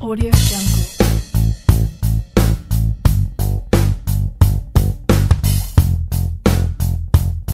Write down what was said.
Audio Jungle.